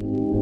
you